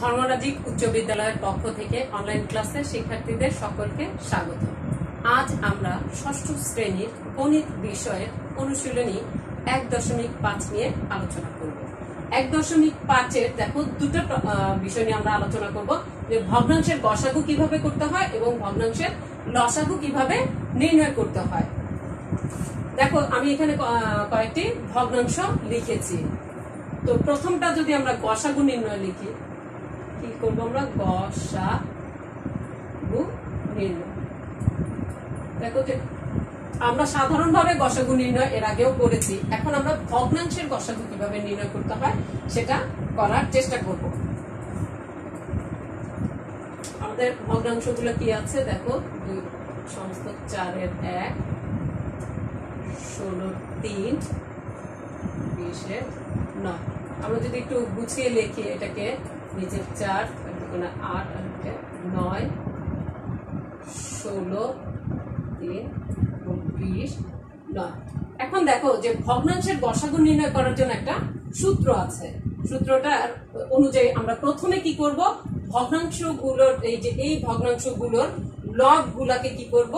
ধর্মরাজিক উচ্চ বিদ্যালয়ের পক্ষ থেকে অনলাইন ক্লাসে শিক্ষার্থীদের সকলকে স্বাগত। আজ আমরা ষষ্ঠ শ্রেণির গণিত বিষয়ের অনুশীলনী এক দশমিক পাঁচ নিয়ে আলোচনা করব। এক দশমিক পাঁচের, দেখো, দুটো বিষয় নিয়ে আমরা আলোচনা করব যে ভগ্নাংশের গসাগু কীভাবে করতে হয় এবং ভগ্নাংশের লসাগু কীভাবে নির্ণয় করতে হয়। দেখো, আমি এখানে কয়েকটি ভগ্নাংশ লিখেছি। তো প্রথমটা যদি আমরা গসাগু নির্ণয় লিখি কি করব আমরা? গসাগু নির্ণয় দেখো যে আমরা সাধারণভাবে গসাগু নির্ণয় এর আগেও করেছি। এখন আমরা ভগ্নাংশের গসাগু কীভাবে নির্ণয় করতে হয় সেটা করার চেষ্টা করব। আমাদের ভগ্নাংশগুলো কি আছে? দেখো, দুই, সমস্ত চারের এক, ষোলো, তিন, বিশের নয়। আমরা যদি একটু গুছিয়ে লিখি এটাকে। নিচের চার আট এটা নয়, ষোলো, তিন বিশ, নয়। এখন দেখো যে ভগ্নাংশের গসাগু নির্ণয় করার জন্য একটা সূত্র আছে। সূত্রটার অনুযায়ী আমরা প্রথমে কি করব? ভগ্নাংশগুলোর, এই যে এই ভগ্নাংশগুলোর লব গুলাকে কি করব?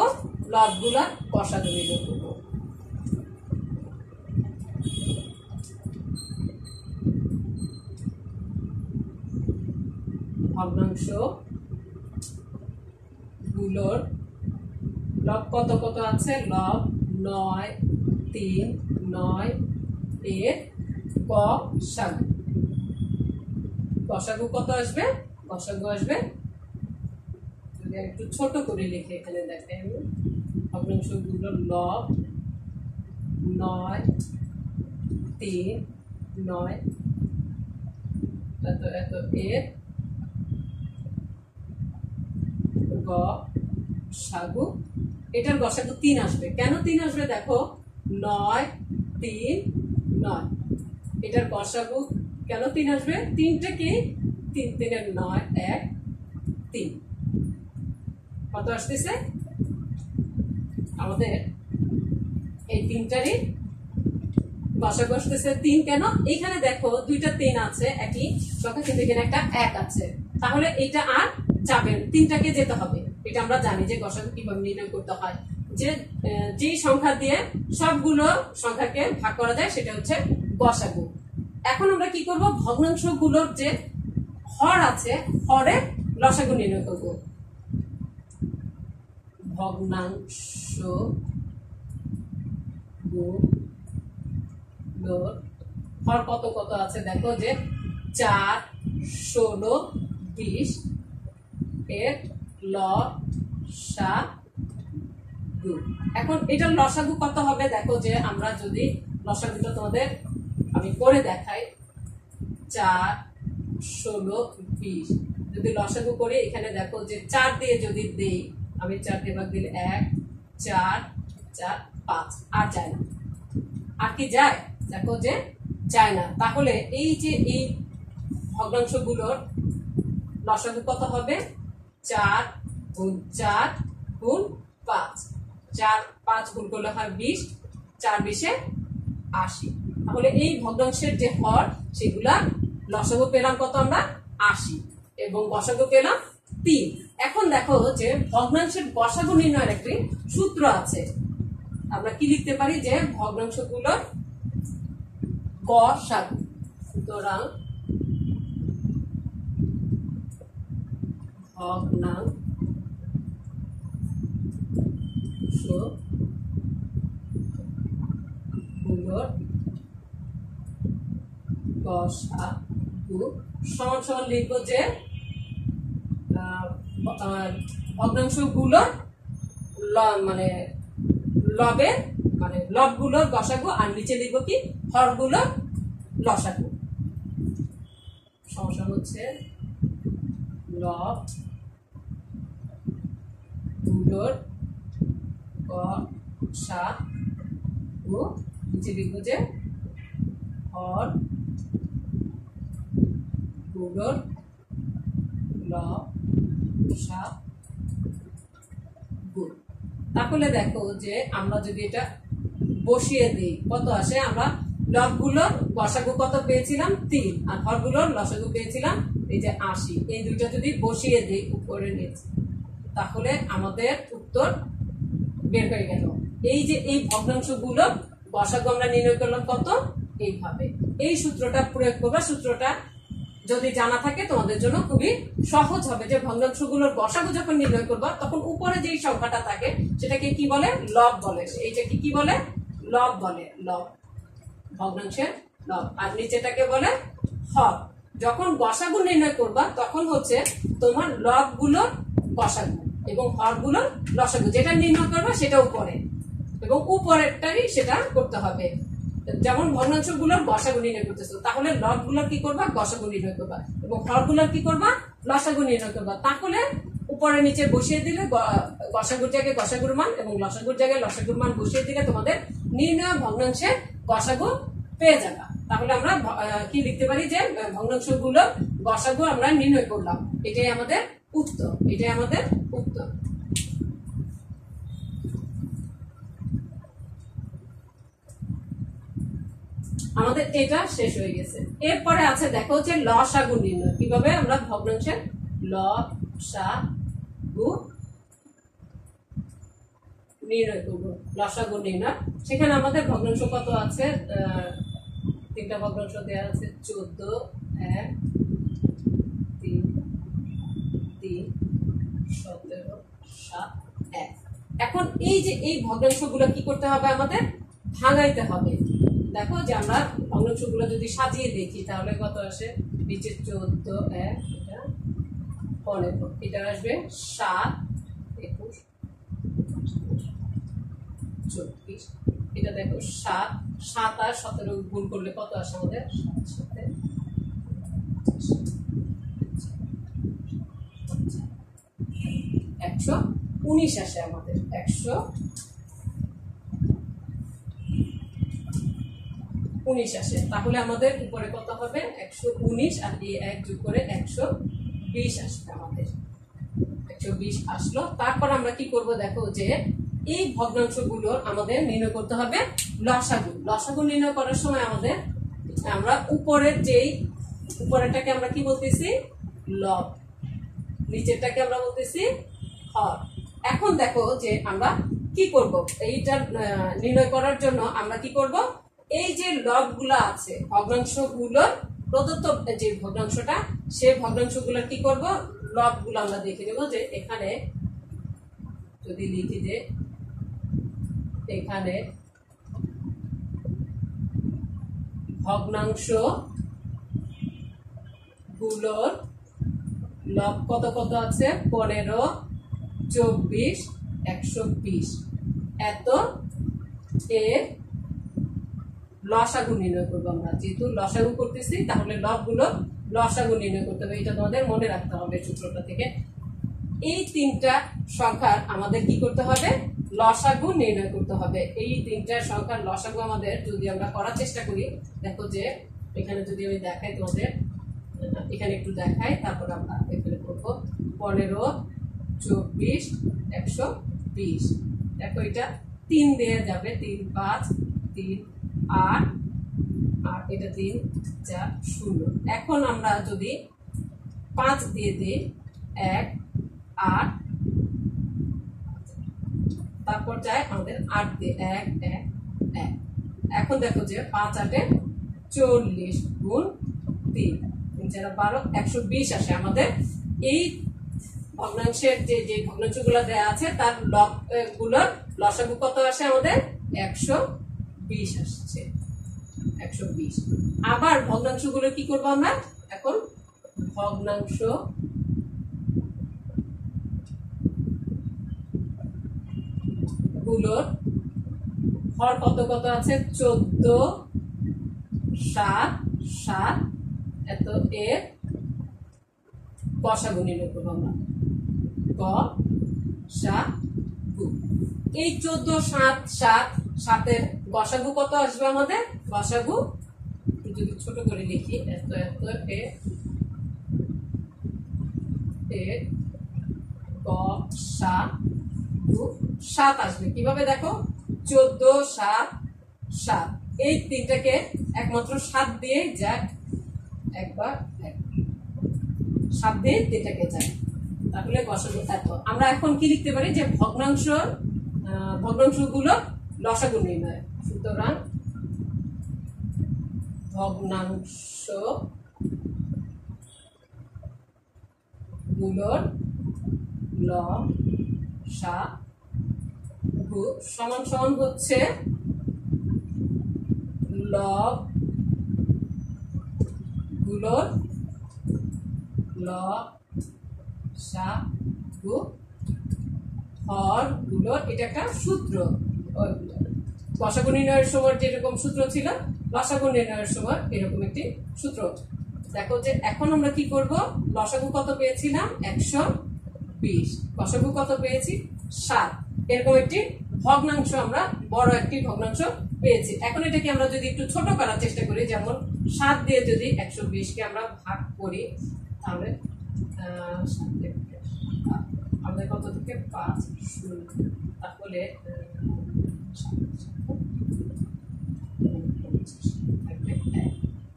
লবগুলা গসাগু নির্ণয় করব ভগ্নাংশ গুলোর লব কত কত আছে? লব নয়, তিন, নয়, এর কষাগু কত আসবে? কষাগু আসবে? একটু ছোট করে লিখে এখানে দেখেন। ভগ্নাংশগুলোর লব নয়, তিন, নয় এত এত এর সাগু, এটার গসাগু তিন আসবে। কেন তিন আসবে দেখো? নয়, তিন, নয়। এটার গসাগু কেন তিন আসবে? তিনটা কি? তিন, তিনের নয়, এক, তিন। কত আসতেছে? আমাদের এই তিনটারই গসাগু আসতেছে তিন। কেন? এখানে দেখো দুইটা তিন আছে, একই। সংখ্যা কিন্তু এখানে একটা এক আছে। তাহলে এটা আর যাবে না, তিনটাকে যেতে হবে। এটা আমরা জানি যে গসাগু কীভাবে নির্ণয় করতে হয়। যে যেই সংখ্যা দিয়ে সবগুলো সংখ্যাকে ভাগ করা যায় সেটা হচ্ছে গসাগু এখন আমরা কি করব? ভগ্নাংশগুলোর যে হর আছে হরের লসাগু নির্ণয় করব। ভগ্নাংশ হর কত কত আছে? দেখো যে চার ষোলো বিশ এর ল, সা, গু। এখন এটার লসাগু কত হবে? দেখো যে আমরা যদি লসাগুটা তোমাদের আমি করে দেখাই, চার, ষোলো, বিশ। যদি লসাগু করে, এখানে দেখো যে চার দিয়ে যদি দেই, আমি চার দিয়ে ভাগ দিলে এক, চার চার, পাঁচ। আর যায় না। আর কি যায়? দেখো যে যায় না। তাহলে এই যে এই ভগ্নাংশগুলোর লসাগু কত হবে? চার গুণ চার গুণ পাঁচ। চার, পাঁচ গুণ করলে হয় বিশ, চার বিশে আশি। তাহলে এই ভগ্নাংশের যে হর, সেগুলা লসাগু পেলাম কত আমরা? আশি। এবং গসাগু পেলাম তিন। এখন দেখো যে ভগ্নাংশের গসাগু নির্ণয়ের একটি সূত্র আছে। আমরা কি লিখতে পারি যে ভগ্নাংশগুলোর গসাগু সুতরাং গুলোর গসাগু সমান সমান লিখব যে ভগ্নাংশগুলোর মানে লবের মানে লবগুলোর গসাগু, আর নিচে লিখব কি? হরগুলোর লসাগু। সমস্যা হচ্ছে লব গুলোর গসাগু নিচে লিখব যে হরগুলোর লসাগু তাহলে দেখো যে আমরা যদি এটা বসিয়ে দিই, কত আসে? আমরা লবগুলোর গসাগু কত পেয়েছিলাম? তিন। আর হরগুলোর লসাগু পেয়েছিলাম এই যে আশি। এই দুইটা যদি বসিয়ে দিই উপরে নিচে। তাহলে আমাদের উত্তর বের হয়ে গেল। এই যে এই ভগ্নাংশগুলো, বসাগু আমরা নির্ণয় করলাম কত? এইভাবে। এই সূত্রটা প্রয়োগ করবা, সূত্রটা যদি জানা থাকে তোমাদের জন্য খুবই সহজ হবে যে ভগ্নাংশগুলোর বসাগু যখন নির্ণয় করবা, তখন উপরে যেই সংখ্যাটা থাকে, সেটাকে কি বলে? লব বলে। এইটাকে কি বলে? লব বলে। লব। ভগ্নাংশের লব। আর নিচেটাকে বলে হব। যখন গসাগু নির্ণয় করবা, তখন হচ্ছে তোমার লবগুলো গসাগু এবং হরগুলো লসাগু যেটা নির্ণয় করবা সেটা উপরে এবং উপরেরটারই সেটা করতে হবে। যেমন ভগ্নাংশগুলোর গসাগু নির্ণয় করতেছো তাহলে লবগুলোর কি করবা? গসাগু নির্ণয় করবা। এবং হরগুলোর কি করবা? লসাগু নির্ণয় করবা। তাহলে উপরে নিচে বসিয়ে দিলে গসাগুর জায়গায় গসাগুর মান এবং লসাগুর জায়গায় লসাগুর মান বসিয়ে দিলে তোমাদের নির্ণয় ভগ্নাংশে গসাগু পেয়ে যাবা। তাহলে আমরা কি লিখতে পারি যে ভগ্নাংশগুলো গসাগু আমরা নির্ণয় করলাম। এটাই আমাদের উত্তর। এটাই আমাদের উত্তর। আমাদের এটা শেষ হয়ে গেছে। এরপরে আছে, দেখো যে লসাগু নির্ণয়। কীভাবে আমরা ভগ্নাংশের ল সা গু নির্ণয় করব? লসাগু নির্ণয়। সেখানে আমাদের ভগ্নাংশ কত আছে? তিনটা ভগ্নাংশ দেওয়া আছে, চোদ্দ এক তিন তিন সতেরো সাত এক এখন এই যে এই ভগ্নাংশগুলো কি করতে হবে আমাদের? ভাঙাইতে হবে। দেখো যে আমরা ভগ্নাংশগুলো যদি সাজিয়ে দেখি, তাহলে কত আসে? নিচে চোদ্দ, এক, এটা পনেরো, এটা আসবে সাত, একুশ, চব্বিশ, এটা দেখো সাত সাত আর সতেরো গুণ করলে কত আসে আমাদের? সাথে একশো উনিশ আসে আমাদের, একশো উনিশ আসে। তাহলে আমাদের উপরে কত হবে? একশো উনিশ আর এই এক যোগ করে একশো বিশ আসবে আমাদের। একশো বিশ আসলো। তারপর আমরা কি করব দেখো যে এই ভগ্নাংশগুলো আমাদের নির্ণয় করতে হবে লসাগু। লসাগু নির্ণয় করার সময় আমাদের আমরা উপরের যেই উপরেরটাকে আমরা কি বলতেছি? লব। নিচেরটাকে আমরা বলতেছি হর। এখন দেখো যে আমরা কি করব? এইটা নির্ণয় করার জন্য আমরা কি করব? এই যে লবগুলো আছে ভগ্নাংশগুলো প্রদত্ত যে ভগ্নাংশটা সেই ভগ্নাংশগুলো কি করব? লবগুলো আমরা দেখে দেবো যে এখানে, যদি লিখি যে এখানে ভগ্নাংশগুলোর লব কত কত আছে? পনেরো চব্বিশ, একশো বিশ। এত এর লসাগু নির্ণয় করব আমরা। যেহেতু লসাগু করতেছি, তাহলে লবগুলো লসাগু নির্ণয় করতে হবে। এটা তোমাদের মনে রাখতে হবে সূত্রটা থেকে। এই তিনটা সংখ্যার আমাদের কি করতে হবে? লসাগু নির্ণয় করতে হবে। এই তিনটা সংখ্যার লসাগু আমাদের যদি আমরা করার চেষ্টা করি, দেখো যে এখানে যদি আমি দেখাই তোমাদের, এখানে একটু দেখাই, তারপর আমরা এখানে করব। পনেরো চব্বিশ, একশো বিশ। দেখো এটা তিন দিয়ে যাবে, তিন, পাঁচ, তিন, আট আর এটা তিন, চার, শূন্য। এখন আমরা যদি পাঁচ দিয়ে দিই, এক, আট, তারপর যায় আমাদের আট দিয়ে, এক এক এক। এখন দেখো যে পাঁচ, আটে চল্লিশ গুণ তিন। তিন, চার বারো একশো বিশ আসে আমাদের এই ভগ্নাংশের যে যে ভগ্নাংশগুলো দেওয়া আছে, তার লবগুলোর লসাগু কত আসে আমাদের? একশো বিশ আসছে। একশো বিশ। আবার ভগ্নাংশগুলো কি করব আমরা? এখন ভগ্নাংশগুলোর হর কত কত আছে? চোদ্দ, সাত সাত, এত এর কষাগু নির্ণয় করব আমরা। ক সা, গু। এই চোদ্দ, সাত সাত, সাতের গসাগু কত আসবে আমাদের? গসাগু যদি ছোট করে লিখি, এত এত, এ গু সাত আসবে। কীভাবে দেখো? চোদ্দ, সাত সাত। এই তিনটাকে একমাত্র সাত দিয়ে যাক। একবার সাত দিয়ে তিনটাকে যায় তাহলে গসাগু, এত। আমরা এখন কি লিখতে পারি? যে ভগ্নাংশ ভগ্নাংশগুলো লসাগু নির্ণয়। সুতরাং ভগ্নাংশগুলোর ল সমান সমান হচ্ছে লবগুলোর ল সা, গু, হরগুলোর এটা একটা সূত্র। লসাগু নির্ণয়ের সময় যেরকম সূত্র ছিল, লসাগু নির্ণয়ের সময় এরকম একটি সূত্র। দেখো যে এখন আমরা কি করব? লসাগু কত পেয়েছিলাম? একশো বিশ। লসাগু কত পেয়েছি? সাত। এরকম একটি ভগ্নাংশ আমরা, বড় একটি ভগ্নাংশ পেয়েছি। এখন এটাকে আমরা যদি একটু ছোট করার চেষ্টা করি, যেমন সাত দিয়ে যদি একশো বিশকে আমরা ভাগ করি, তাহলে আমাদের কত থেকে পাঁচ তাহলে।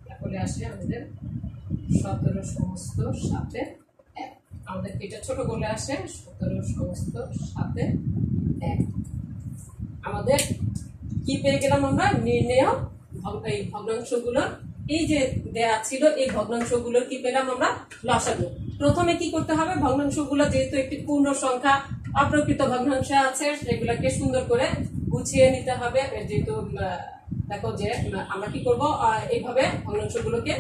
তাহলে আসে আমাদের সতেরো সমস্ত সাথে এক। আমাদের এটা ছোট করলে আসে, সতেরো সমস্ত সাথে এক। আমাদের কি পেয়ে গেলাম আমরা? নির্ণয় এই ভগ্নাংশগুলো, এই যে দেয়া ছিল, এই ভগ্নাংশগুলো কি পেলাম আমরা? লসাগু। প্রথমে কি করতে হবে? ভগ্নাংশগুলো যেহেতু একটি পূর্ণ সংখ্যা অপ্রকৃত ভগ্নাংশ আছে সেগুলোকে সুন্দর করে গুছিয়ে নিতে হবে। যেহেতু দেখো যে আমরা কি করব? এইভাবে ভগ্নাংশগুলোকে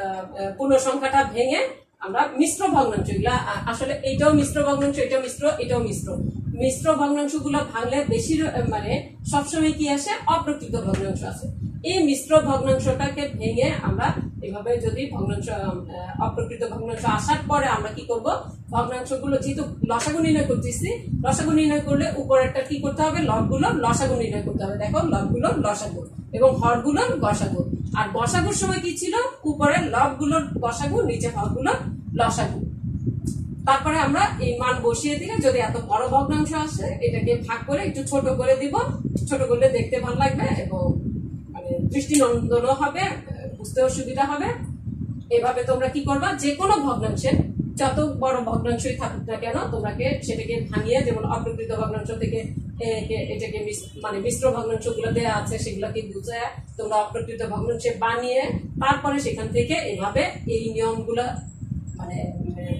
আহ, পূর্ণ সংখ্যাটা ভেঙে আমরা মিশ্র ভগ্নাংশ এগুলা আসলে এইটাও মিশ্র ভগ্নাংশ এটাও মিশ্র এটাও মিশ্র। মিশ্র ভগ্নাংশগুলো ভাঙলে বেশি মানে সবসময় কি আসে? অপ্রকৃত ভগ্নাংশ আছে। এই মিশ্র ভগ্নাংশটাকে ভেঙে আমরা এভাবে যদি ভগ্নাংশ অপ্রকৃত ভগ্নাংশ আসার পরে আমরা কি করব? ভগ্নাংশগুলো যেহেতু লসাগু নির্ণয় করতেছি, লসাগু নির্ণয় করলে উপরেরটা কি করতে হবে? লবগুলো লসাগু নির্ণয় করতে হবে। দেখো, লবগুলো লসাগু এবং হরগুলো গসাগু। আর গসাগুর সময় কি ছিল? উপরে লবগুলোর গসাগু নিচে হরগুলো লসাগু। তারপরে আমরা এই মান বসিয়ে দিলে যদি এত বড় ভগ্নাংশ আসে, এটাকে ভাগ করে একটু ছোট করে দিব। ছোট করলে দেখতে ভালো লাগবে এবং দৃষ্টিনন্দনও হবে, বুঝতেও সুবিধা হবে। এভাবে তোমরা কি করবা? যে কোনো ভগ্নাংশের যত বড় ভগ্নাংশই থাকুক না কেন, তোমাকে সেটাকে ভাঙিয়ে, যেমন অপ্রকৃত ভগ্নাংশ থেকে এটাকে মানে মিশ্র ভগ্নাংশগুলো দেওয়া আছে, সেগুলোকে বুঝে তোমরা অপ্রকৃত ভগ্নাংশে বানিয়ে, তারপরে সেখান থেকে এভাবে এই নিয়মগুলো মানে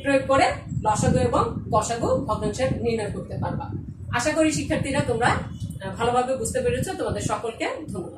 প্রয়োগ করে লসাগু এবং গসাগু ভগ্নাংশের নির্ণয় করতে পারবা। আশা করি শিক্ষার্থীরা তোমরা ভালোভাবে বুঝতে পেরেছ। তোমাদের সকলকে ধন্যবাদ।